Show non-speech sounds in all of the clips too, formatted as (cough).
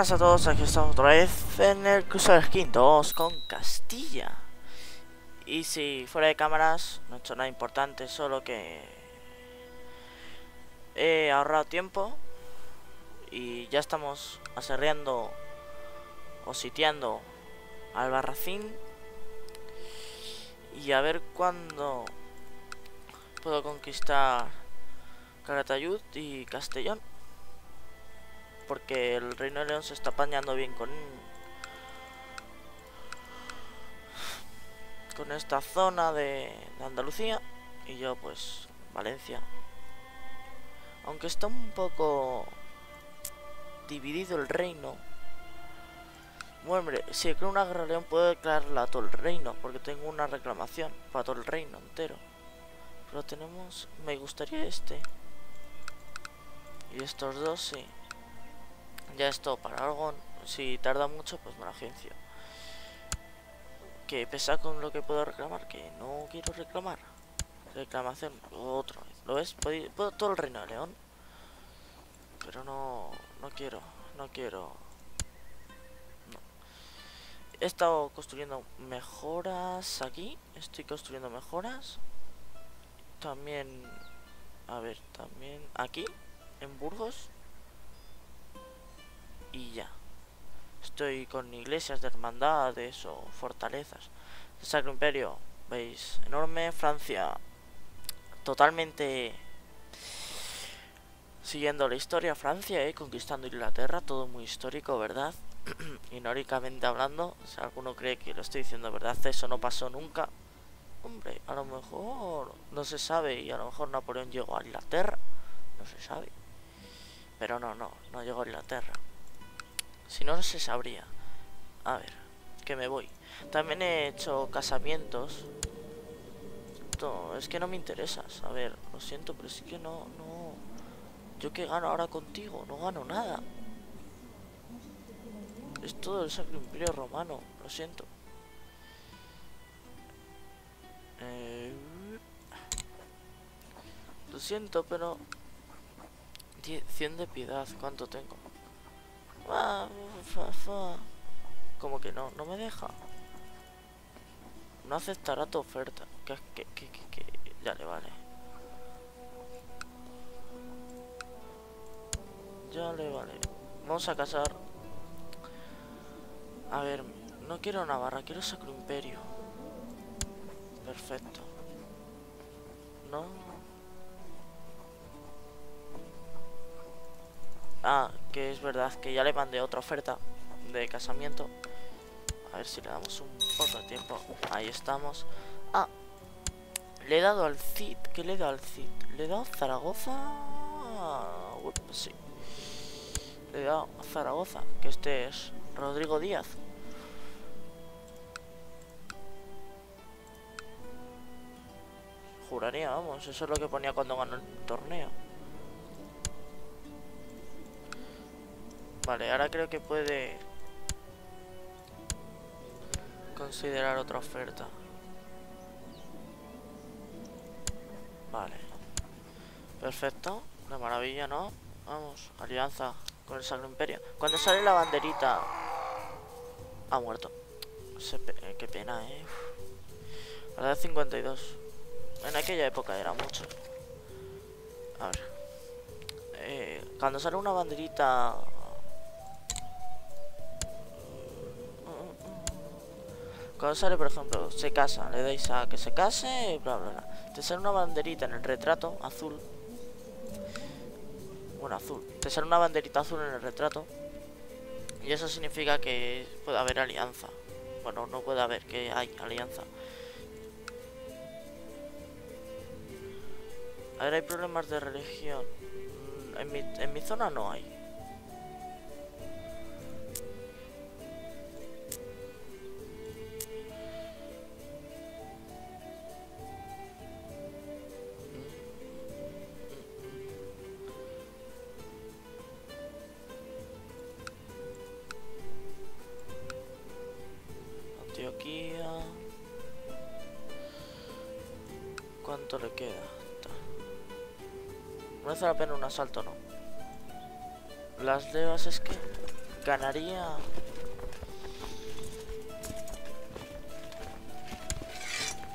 buenas a todos, aquí estamos otra vez en el Crusader King 2 con Castilla. Y si fuera de cámaras, no he hecho nada importante, solo que he ahorrado tiempo Y ya estamos aserreando o sitiando al Barracín. Y a ver cuándo puedo conquistar Caratayud y Castellón porque el Reino de León se está apañando bien con con esta zona de, Andalucía y yo pues Valencia. Aunque está un poco dividido el reino bueno, hombre, si creo una guerra león puedo declararla a todo el reino porque tengo una reclamación para todo el reino entero. Pero tenemos me gustaría este. Y estos dos sí ya esto para algo, si tarda mucho, pues me lo agencio. Que pesa con lo que puedo reclamar, que no quiero reclamar. Reclamación, otra vez. ¿Lo ves? Puedo, todo el reino de León. Pero no, no quiero, no quiero. He estado construyendo mejoras aquí. Estoy construyendo mejoras. También, a ver, también aquí, en Burgos y ya. Estoy con iglesias de hermandades o fortalezas. El Sacro Imperio, veis, enorme. Francia, totalmente siguiendo la historia. Francia, eh, conquistando Inglaterra, todo muy histórico, ¿verdad? (clears throat) Hinóricamente hablando, si alguno cree que lo estoy diciendo verdad, eso no pasó nunca. Hombre, a lo mejor no se sabe y a lo mejor Napoleón llegó a Inglaterra, no se sabe. Pero no, no, no llegó a Inglaterra. Si no, no se sabría. A ver, que me voy. También he hecho casamientos. No, es que no me interesas. A ver, lo siento, pero sí que no, no. Yo que gano ahora contigo, no gano nada. Es todo el Sacro Imperio Romano, lo siento. Eh, lo siento, pero... 100 de piedad, ¿cuánto tengo? Como que no, no me deja. No aceptará tu oferta. Que, que, que, que, ya le vale. Ya le vale. Vamos a casar. A ver, no quiero Navarra, quiero Sacro Imperio. Perfecto. No. Ah, que es verdad que ya le mandé otra oferta de casamiento. A ver si le damos un poco de tiempo. Ahí estamos. Ah, le he dado al Cid. ¿Qué le he dado al Cid? ¿Le he dado Zaragoza? sí. Le he dado Zaragoza, que este es Rodrigo Díaz. Juraría, vamos, eso es lo que ponía cuando ganó el torneo. Vale, ahora creo que puede considerar otra oferta. Vale. Perfecto. Una maravilla, ¿no? Vamos, alianza con el Sacro Imperio. Cuando sale la banderita... Ha muerto. Eh, qué pena, eh. La de 52. En aquella época era mucho. A ver. Eh, cuando sale una banderita Cuando sale, por ejemplo, se casa, le dais a que se case, bla, bla, bla. Te sale una banderita en el retrato, azul. Bueno, azul. Te sale una banderita azul en el retrato. Y eso significa que puede haber alianza. Bueno, no puede haber, que hay alianza. A ver, hay problemas de religión. En mi, en mi zona no hay. ¿Cuánto le queda? Merece la pena un asalto, ¿no? Las levas es que Ganaría...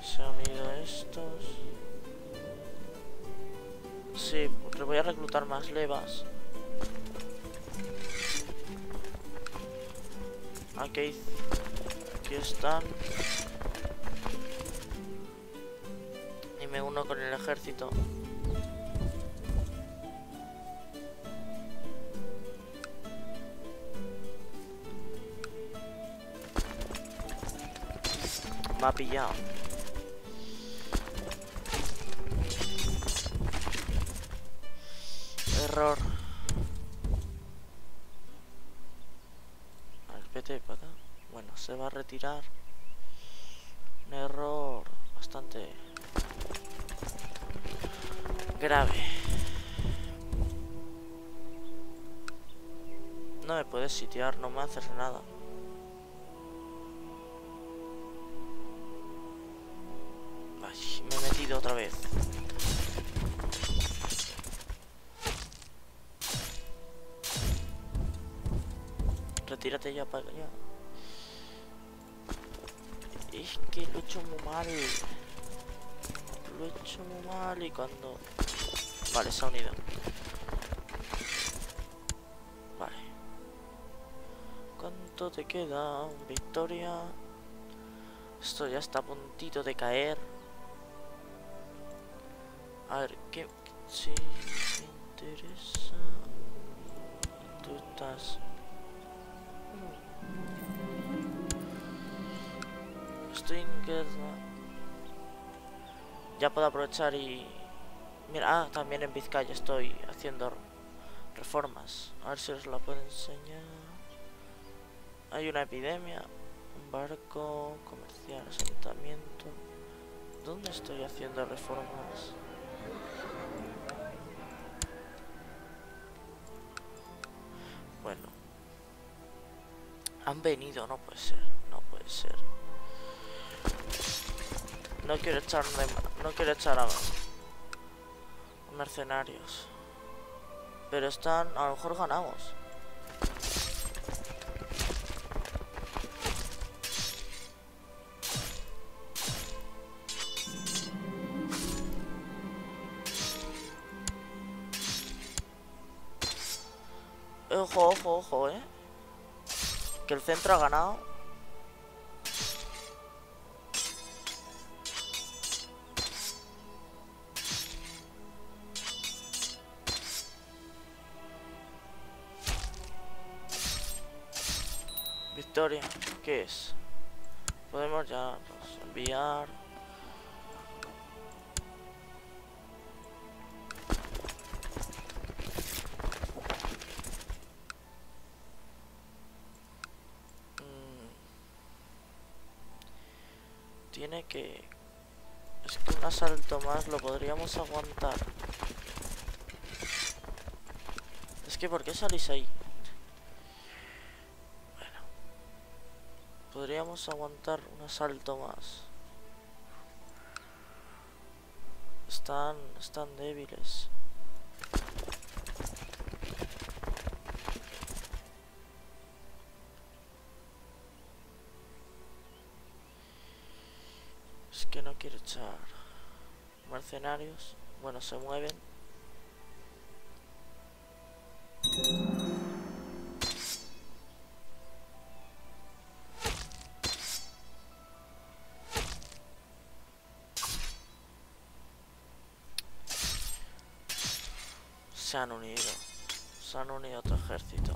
Se han ido estos... Sí, voy a reclutar más levas. Aquí, aquí están. Y me uno con el ejército. Me ha pillado. Error. Bueno, se va a retirar. Un error bastante grave. No me puedes sitiar, no me haces nada. me he metido otra vez. Retírate ya para allá. Cuando... Vale, se ha. Vale. ¿Cuánto te queda? Victoria. Esto ya está a puntito de caer. A ver, ¿qué? Sí, me interesa. Tú estás... Estoy en. Ya puedo aprovechar y... Mira, ah, también en Vizcaya estoy haciendo reformas. A ver si os la puedo enseñar. Hay una epidemia, un barco comercial, asentamiento. ¿Dónde estoy haciendo reformas? Bueno. Han venido, no puede ser, no puede ser. No quiero echar no quiero echar a mercenarios. Pero están, a lo mejor ganamos. Ojo, ojo, ojo, eh. Que el centro ha ganado. ¿Qué es? Podemos ya pues, enviar. Mm. Tiene que... Es que un asalto más lo podríamos aguantar. Es que ¿por qué salís ahí? Podríamos aguantar un asalto más. Están, están débiles. Es que no quiero echar mercenarios. Bueno, se mueven. Se han unido. Se han unido otro ejército.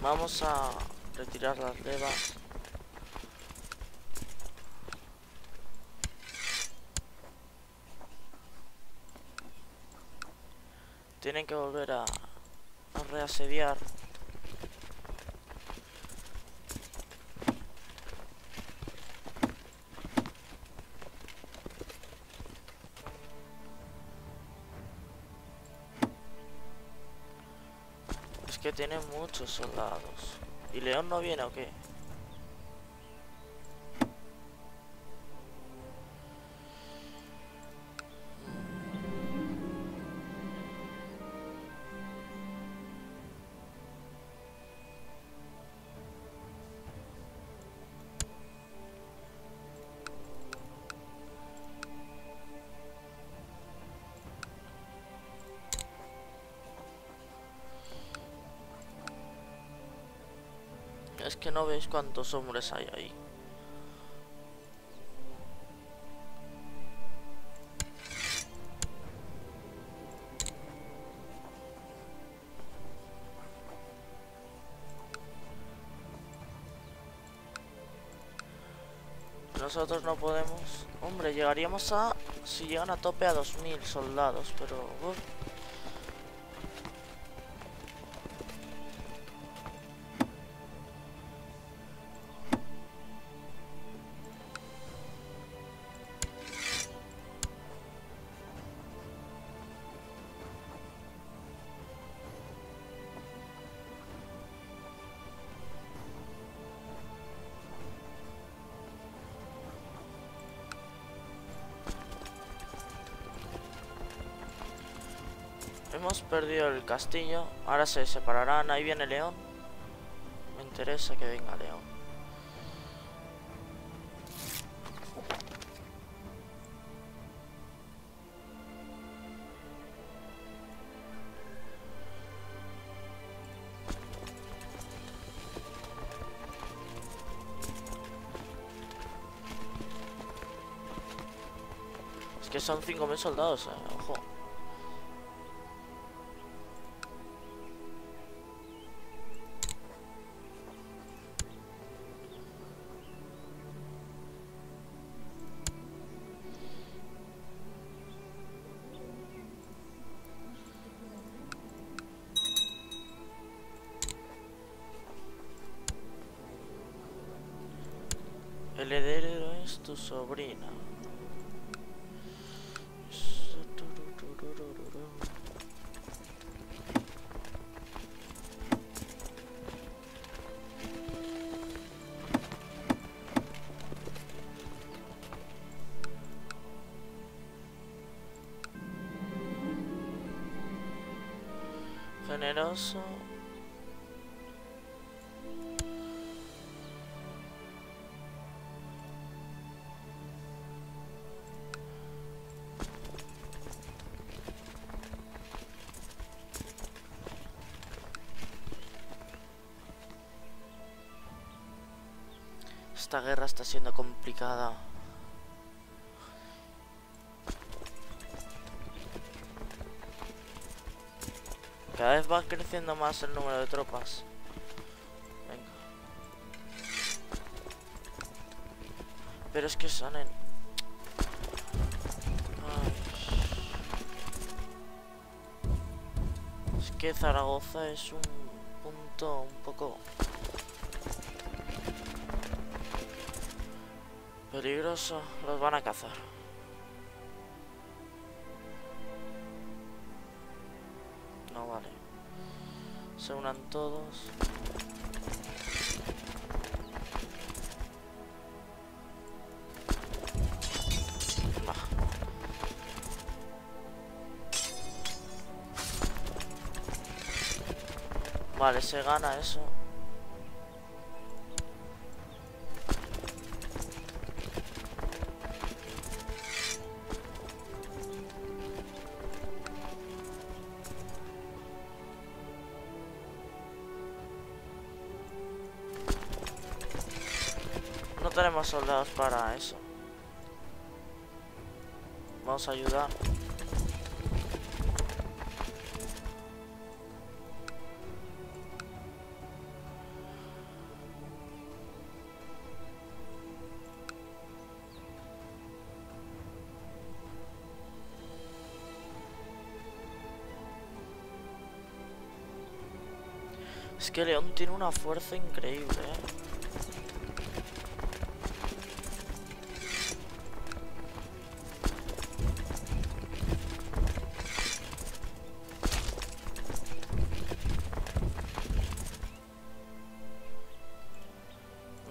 Vamos a retirar las levas. Tienen que volver a, a reasediar. Tiene muchos soldados. ¿Y León no viene o qué? Que no veis cuántos hombres hay ahí. Nosotros no podemos... Hombre, llegaríamos a... Si llegan a tope a 2.000 soldados, pero... perdido el castillo. Ahora se separarán. Ahí viene León. Me interesa que venga León. Es que son 5.000 soldados, eh. ojo. Esta guerra está siendo complicada. Cada vez va creciendo más el número de tropas. Venga. Pero es que son en... Ay. Es que Zaragoza es un punto un poco... Peligroso, los van a cazar. Se unan todos. Vale, se gana eso. Tenemos soldados para eso. Vamos a ayudar. Es que León tiene una fuerza increíble, ¿eh?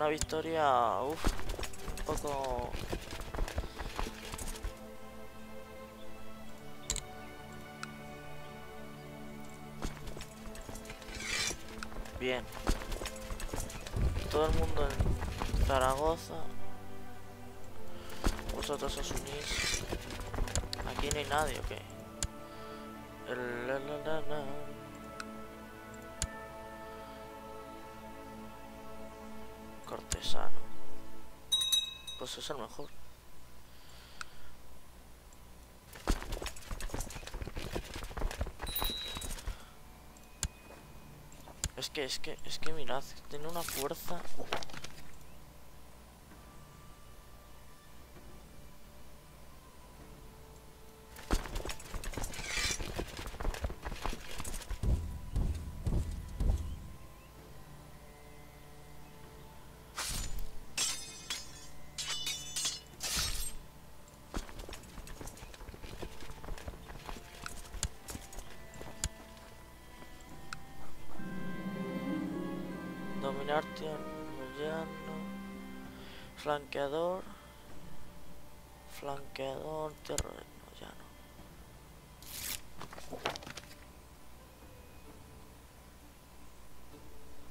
Victoria, uff, un poco... Bien. Todo el mundo en Zaragoza. Vosotros os unís. Aquí no hay nadie, ¿o qué? El. Pues es el mejor. Es que, es que, es que mirad, tiene una fuerza dominar llano, flanqueador, flanqueador, terreno llano.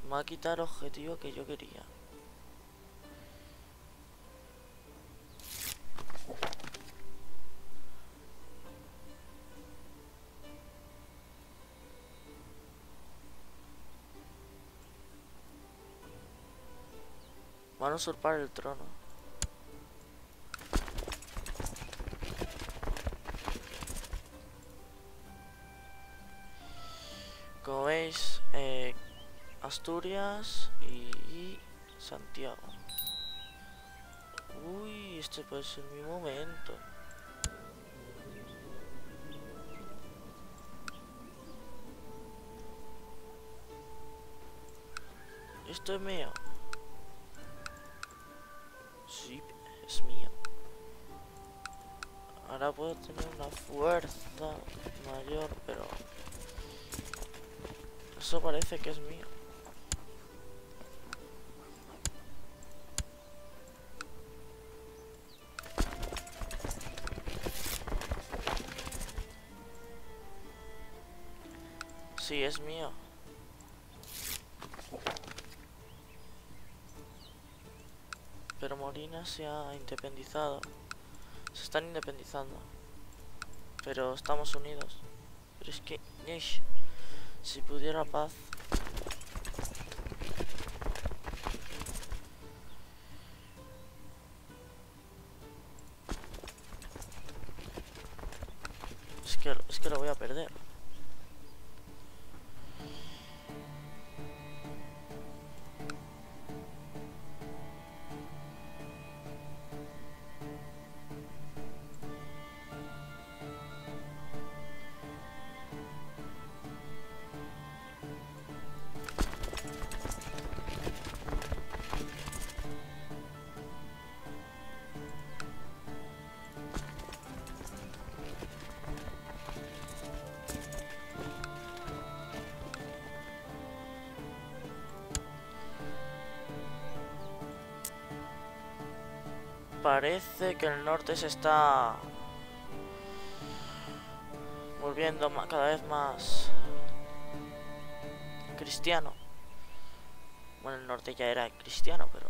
Me va a quitar objetivo que yo quería. Usurpar el trono. Como veis, eh, Asturias y Santiago. Uy, este puede ser mi momento. Esto es mío. Sí, es mío. Ahora puedo tener una fuerza mayor, pero... Eso parece que es mío. Sí, es mío. Pero Morina se ha independizado. Se están independizando. Pero estamos unidos. Pero es que, si pudiera paz. Es que, es que lo voy a perder. Parece que el norte se está volviendo cada vez más cristiano. Bueno, el norte ya era cristiano, pero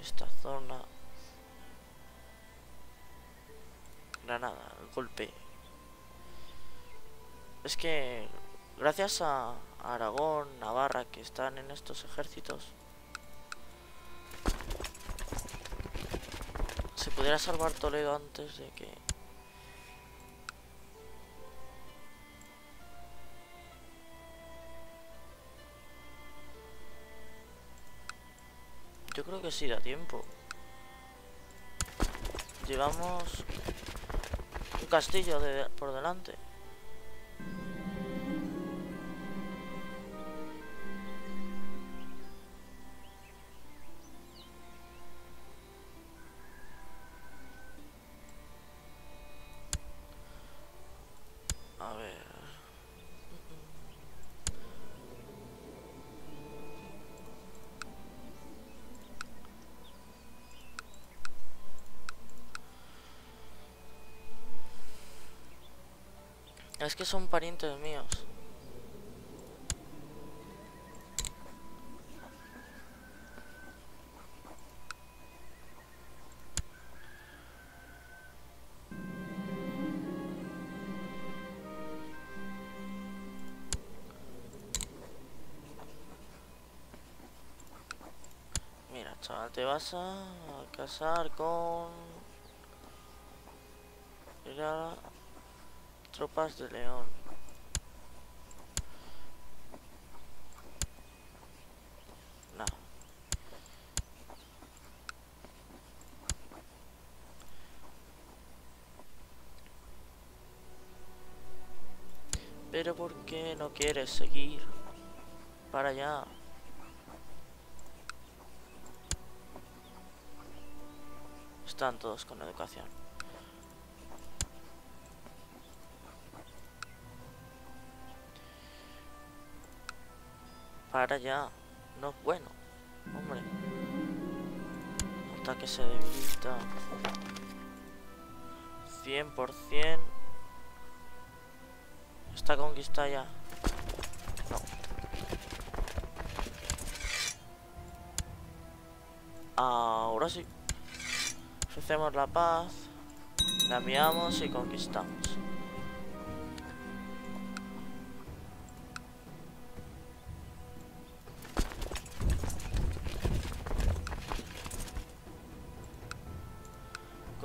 esta zona... Granada, el golpe. Es que gracias a Aragón, Navarra, que están en estos ejércitos, se pudiera salvar Toledo antes de que... Yo creo que sí da tiempo. Llevamos un castillo de, por delante. Es que son parientes míos. Mira Chaval, te vas a casar con... Era... Tropas de León. No. Pero ¿por qué no quieres seguir para allá? Están todos con educación. Para allá. No es bueno. Hombre. Ataque se debilita. 100%. Está conquistada ya. No. Ahora sí. Ofrecemos la paz. La enviamos y conquistamos.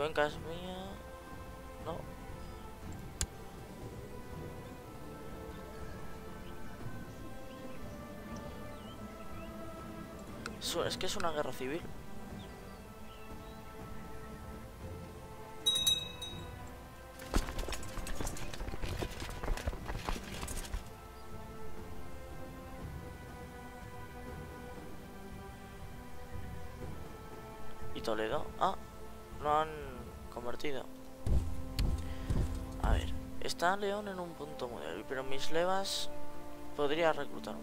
Es mía. No. Es que es una guerra civil. ¿Y Toledo? Ah, está León en un punto muy débil, pero mis levas podría reclutarme.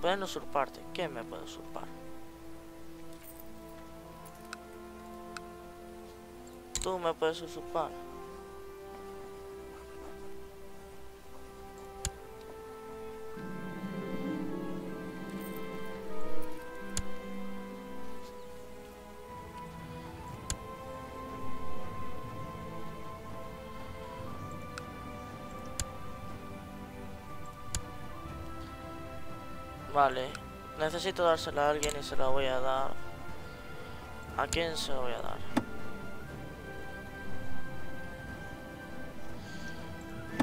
Pueden usurparte. ¿Quién me puede usurpar? Tú me puedes usurpar. Vale, necesito dársela a alguien y se la voy a dar. ¿A quién se la voy a dar?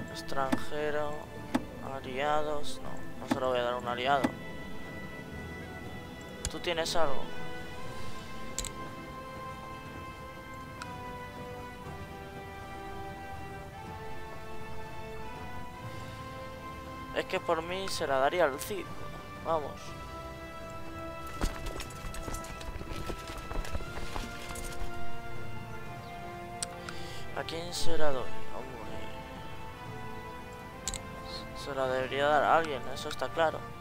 Extranjero, aliados, no, no se lo voy a dar a un aliado. ¿Tú tienes algo? Es que por mí se la daría al Cid. Vamos. ¿A quién se la doy? Se la debería dar a alguien, eso está claro.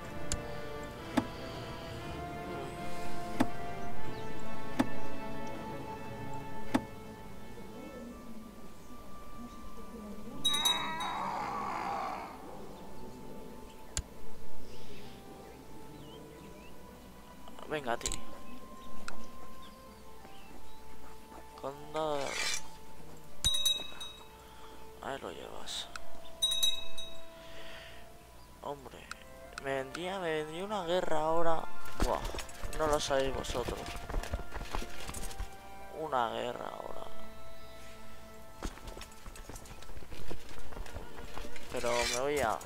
Vosotros. Una guerra ahora. Pero me voy a...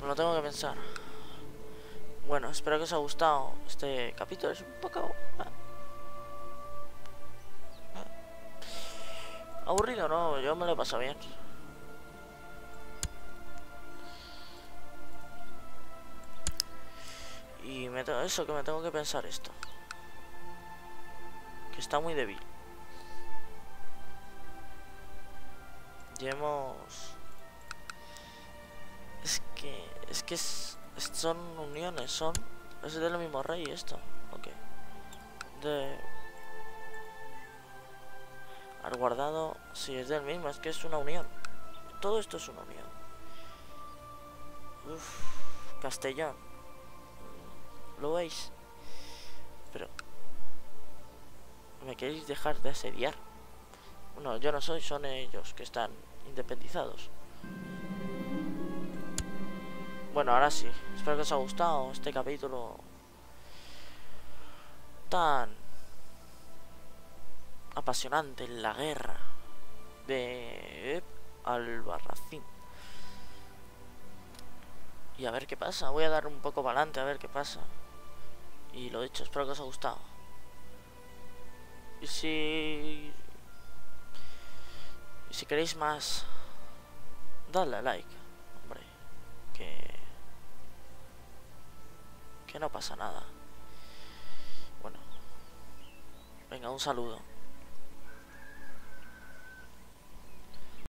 Me lo tengo que pensar. Bueno, espero que os haya gustado este capítulo. Es un poco... ah, ah, Aburrido, ¿no? Yo me lo he pasado bien. Eso, que me tengo que pensar esto. Que está muy débil. Y. Es que... Es que es- son uniones, son... Es del mismo rey esto. Ok. De... Al guardado... Sí, es del mismo, es que es una unión. Todo esto es una unión. Uf, Castellón. ¿Lo veis? Pero... ¿Me queréis dejar de asediar? Bueno, yo no soy, son ellos que están independizados. Bueno, ahora sí. Espero que os haya gustado este capítulo. tan apasionante la guerra de Albarracín. Y a ver qué pasa. Voy a dar un poco para adelante a ver qué pasa. Y lo dicho, espero que os haya gustado. Y si... Y si queréis más... Dadle a like. Hombre. Que... Que no pasa nada. Bueno. Venga, un saludo.